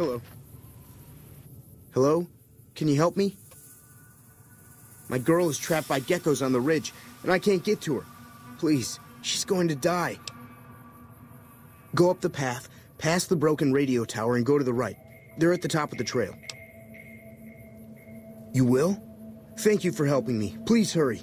Hello. Hello? Can you help me? My girl is trapped by geckos on the ridge, and I can't get to her. Please, she's going to die. Go up the path, past the broken radio tower, and go to the right. They're at the top of the trail. You will? Thank you for helping me. Please hurry.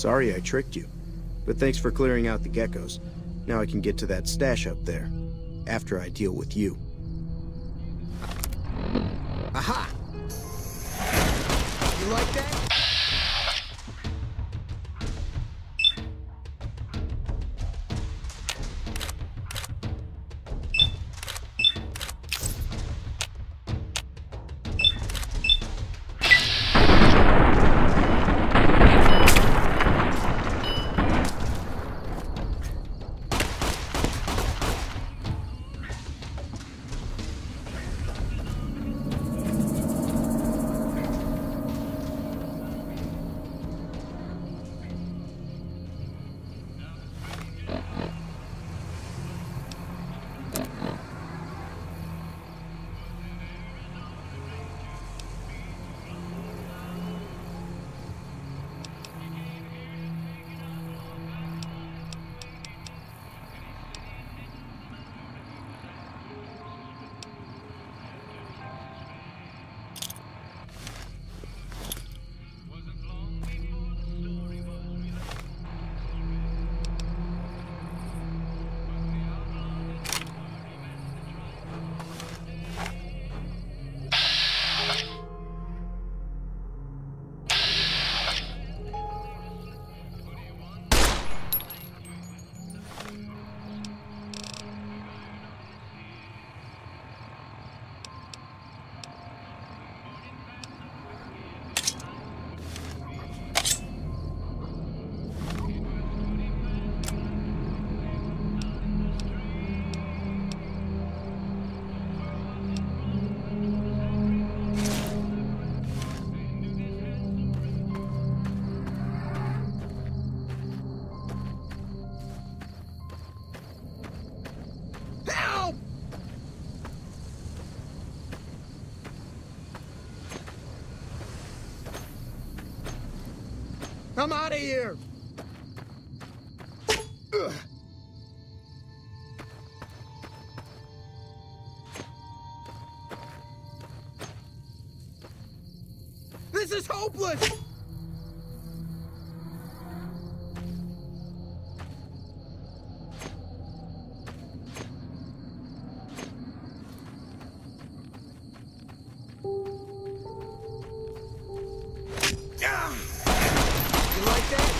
Sorry I tricked you. But thanks for clearing out the geckos. Now I can get to that stash up there. After I deal with you. Aha! You like that? I'm out of here! This is hopeless! That?